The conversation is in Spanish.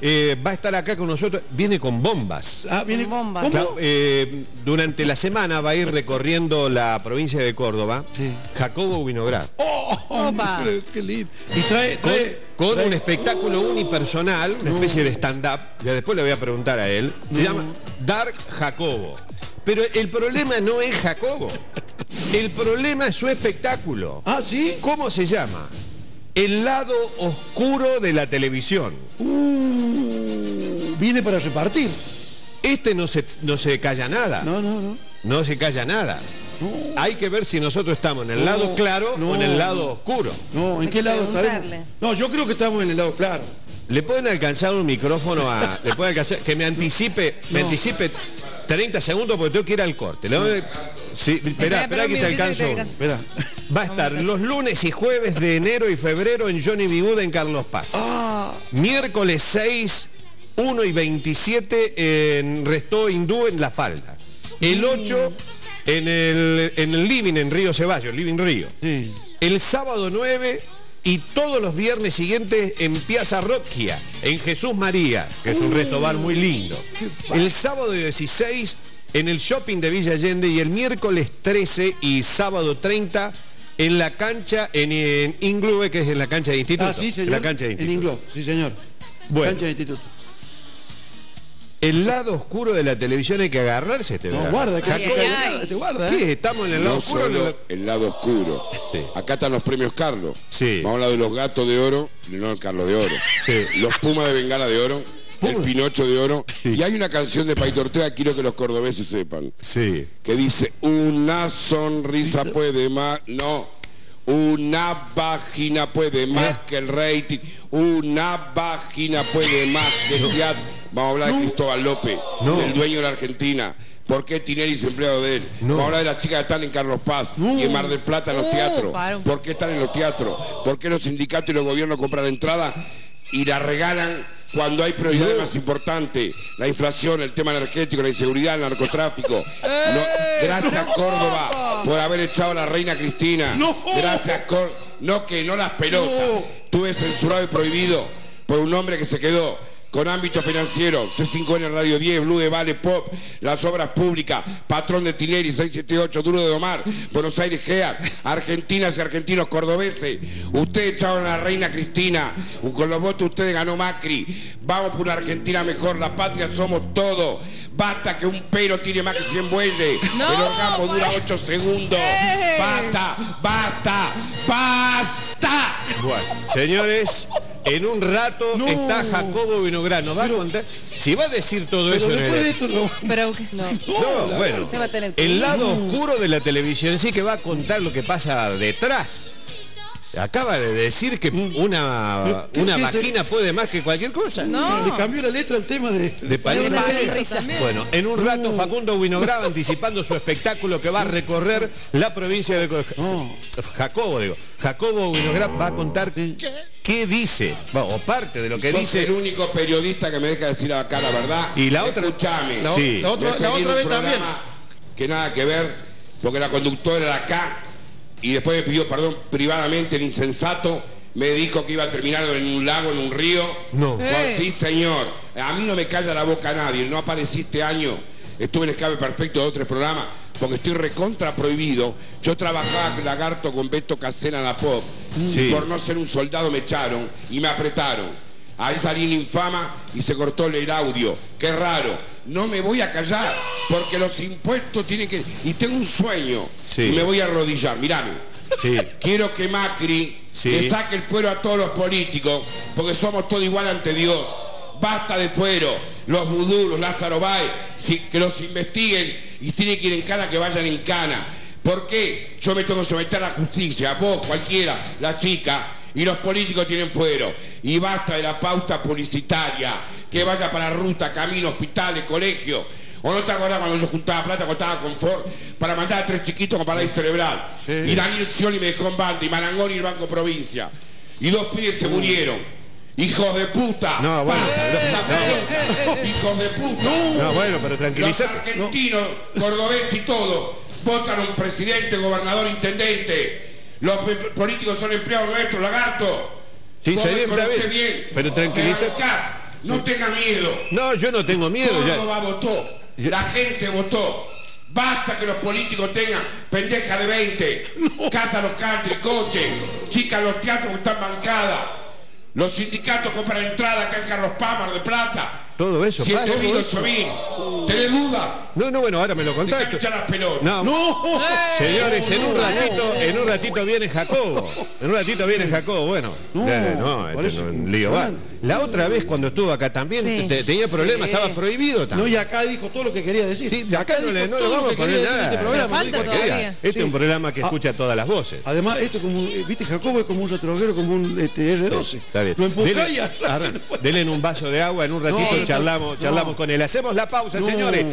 eh, va a estar acá con nosotros, viene con bombas. Ah, viene Con bombas. ¿Cómo? Eh, durante la semana va a ir recorriendo la provincia de Córdoba, Sí. Jacobo Winograd, Oh, Opa. qué- lindo. Y trae, con, trae, con trae- un espectáculo unipersonal, una especie de stand-up, que después le voy a preguntar a él, se llama Dark Jacobo. Pero el problema no es Jacobo, el problema es su espectáculo. Ah, ¿sí? ¿Cómo se llama? El lado oscuro de la televisión. Uh, viene para repartir. Este no se, no se calla nada. No, no, no. No se calla nada. Hay que ver si nosotros estamos en el No, lado claro no. o en el lado oscuro. No, ¿en Hay qué lado preguntarle. No, yo creo que estamos en el lado claro. ¿Le pueden alcanzar un micrófono a... ¿Le pueden alcanzar? Que me anticipe, me anticipe 30 segundos porque tengo que ir al corte. Sí, espera, espera que te un minutito alcanzo. que te alcanzo. Espera. Va a estar los lunes y jueves de enero y febrero en Johnny Bibuda en Carlos Paz. Ah, Miércoles 6, 1 y 27 en Restó Hindú en La Falda. El 8 en el, en el Living en Río Ceballos, Living Río. sí. El sábado 9 y todos los viernes siguientes en Piazza Rocchia, en Jesús María, que es un restobar muy lindo. El sábado 16 en el shopping de Villa Allende y el miércoles 13 y sábado 30 en la cancha en, en Inglue, que es en la cancha de instituto. Ah, sí, En señor. la cancha de En instituto. Inglof, sí, señor. Bueno. Cancha de instituto. El lado oscuro de la televisión hay que agarrarse este No, guarda, que ay, ay. te guarda, ¿eh? ¿Qué? ¿Estamos en el lado No oscuro? en solo el- el lado oscuro. Sí. Acá están los premios Carlos. Sí. Vamos a hablar de los gatos de oro, no el Carlos de oro. Sí. Los Pumas de Bengala de oro, el Pinocho de oro. Y hay una canción de Paito Ortega, quiero que los cordobeses sepan, Sí. que dice, una sonrisa puede más, no, una vagina puede más que el rating, una vagina puede más que el teatro. Vamos a hablar de Cristóbal López, No. del dueño de la Argentina. ¿Por qué Tinelli es empleado de él? No. Vamos a hablar de las chicas que están en Carlos Paz y en Mar del Plata en los No, teatros. ¿Por qué están en los teatros? ¿Por qué los sindicatos y los gobiernos compran entradas y la regalan cuando hay prioridades más importantes? La inflación, el tema energético, la inseguridad, el narcotráfico. No, gracias Córdoba por haber echado a la reina Cristina. Gracias Córdoba. No que no las pelotas. Tuve censurado y prohibido por un hombre que se quedó con ámbito financiero, C5N Radio 10, Blue de Vale Pop, las obras públicas, Patrón de Tineri, 678, Duro de Domar, Buenos Aires GEA, Argentinas y argentinos cordobeses. Ustedes echaron a la reina Cristina, con los votos ustedes ganó Macri. Vamos por una Argentina mejor, la patria somos todos. Basta que un pelo tiene más que 100 bueyes. No, El orgasmo dura pues. 8 segundos. Basta, basta, basta. Bueno, señores, en un rato No. está Jacobo Vinograd. Nos va a contar. Si va a decir todo Pero eso en el. esto no. Pero no. No, bueno. Se va a tener que El lado oscuro de la televisión sí que va a contar lo que pasa detrás. Acaba de decir que una, ¿Qué- una qué vagina puede más que cualquier cosa. No. Le cambió la letra al tema de... De Palito una. Bueno, en un rato Facundo Winograd anticipando su espectáculo que va a recorrer la provincia de No. Jacobo, digo. Jacobo Winograd va a contar qué dice, bueno, o parte de lo que Sos dice. el único periodista que me deja decir acá la verdad. Y la otra- Escuchame. La, Sí. la otra, la vez también. programa Que nada que ver, porque la conductora era acá y después me pidió perdón privadamente el insensato. Me dijo que iba a terminar en un lago, en un río. No. Pues, Eh. sí, señor. A mí no me calla la boca nadie. No aparecí este año. Estuve en escape perfecto de otros programas porque estoy recontra prohibido. Yo trabajaba Lagarto con Beto Casena en la pop. Sí. Por no ser un soldado me echaron y me apretaron. Ahí salí en infama y se cortó el audio. Qué raro. No me voy a callar porque los impuestos tienen que... Y tengo un sueño. Sí. Y me voy a arrodillar. Mirame. Sí. Quiero que Macri Sí. le saque el fuero a todos los políticos, porque somos todos igual ante Dios. Basta de fuero. Los vudú, los Lázaro si- que los investiguen y si tienen que ir en cana, que vayan en cana. ¿Por qué yo me tengo que someter a la justicia? Vos, cualquiera, la chica, y los políticos tienen fuero. Y basta de la pauta publicitaria, que vaya para ruta, camino, hospitales, colegio. ¿O no te acordás cuando yo juntaba plata, cuando estaba con Ford, para mandar a tres chiquitos con parálisis cerebral? Y Daniel Scioli me dejó en banda, y Marangoni y el Banco Provincia. Y dos pibes se murieron. ¡Hijos de puta! No, bueno. ¡Hijos de puta! No, bueno, pero Los tranquilízate. argentinos, cordobeses y todo, votan a un presidente, gobernador, intendente. Los políticos son empleados nuestros, lagarto. Sí, Vos bien. bien. Pero tranquiliza- No tenga miedo. No, yo no tengo miedo. ya- Córdoba votó. Yo- La gente votó. Basta que los políticos tengan pendeja de 20, casa los country, coches, chicas los teatros que están bancadas. Los sindicatos compran entrada acá en Carlos Paz, Mar de Plata. Todo eso Si pasa. es vino, Chovín. ¿Tenés duda? No, no, bueno, ahora me lo contacto. echar las pelotas. No, ¡No! Señores, en un ratito, en un ratito viene Jacobo. En un ratito viene Jacobo. Bueno, No, eh, no, este no, un lío va. La otra vez cuando estuvo acá también Sí. te- tenía problemas, Sí. estaba prohibido No, también. y acá dijo todo lo que quería decir. Sí, acá no, le, no lo vamos a poner decir nada. en este programa, no. Este es un programa que escucha todas las voces. Además, esto como, eh, viste, Jacobo es como un retroguero, como un este, R12. Está bien. Lo empujá Dele, y arranca. ahora, dele en un vaso de agua, en un ratito No, charlamos, no. charlamos con él. Hacemos la pausa, No. señores.